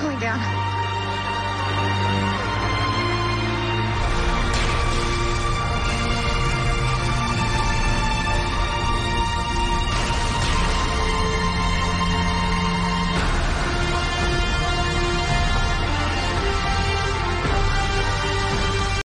going down.